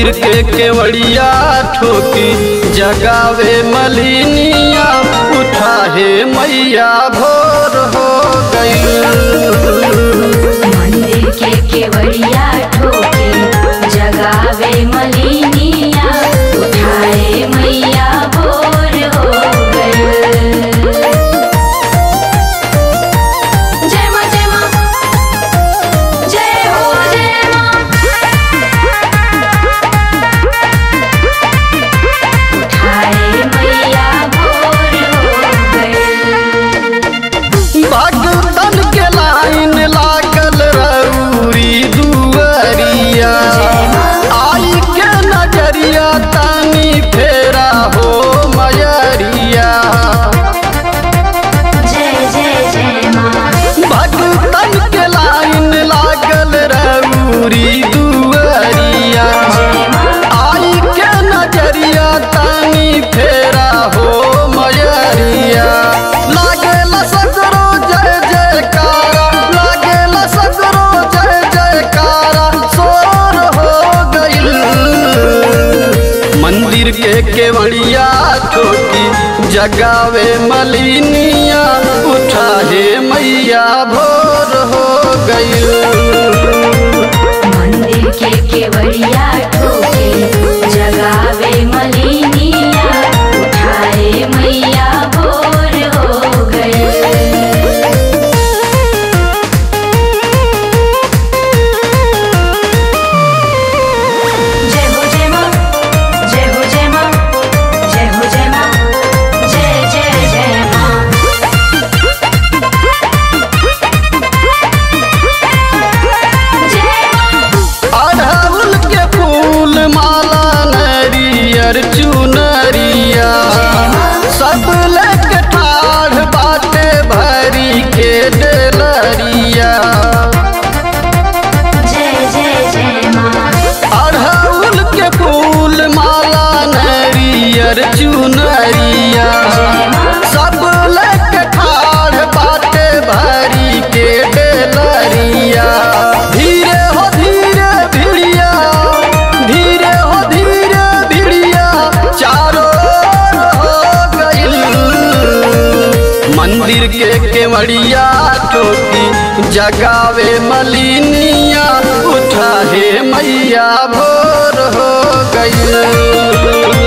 मंदिर के केवड़िया ठोकी, जगावे मलिनिया उठा हे मैया, भोर हो गई। मंदिर के केवड़िया के केवड़िया छोटी जगावे मलिनिया उठाए मैया भोर हो गई खड़िया टोपी जगावे मलिनिया उठा है मैया भोर हो गई।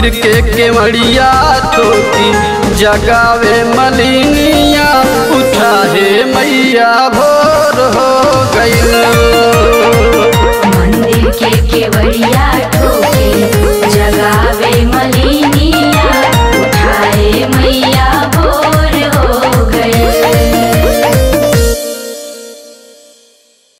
मंदिर के केवड़िया तोती जगावे मलिनिया उठा है मैया भोर हो गई मंदिर के केवड़िया